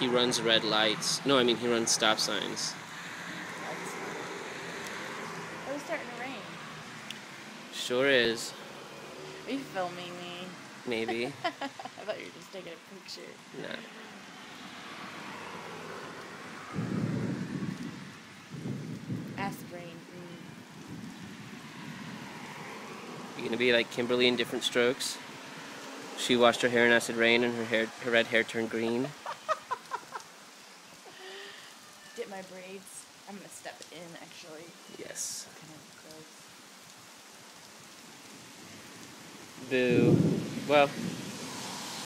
He runs red lights. No, I mean he runs stop signs. Oh, it's starting to rain. Sure is. Are you filming me? Maybe. I thought you were just taking a picture. no. Acid rain. Mm. You gonna be like Kimberly in Diff'rent Strokes? She washed her hair in acid rain and her hair her red hair turned green. Dip my braids. I'm gonna step in actually. Yes. Kind of gross. Boo. Well,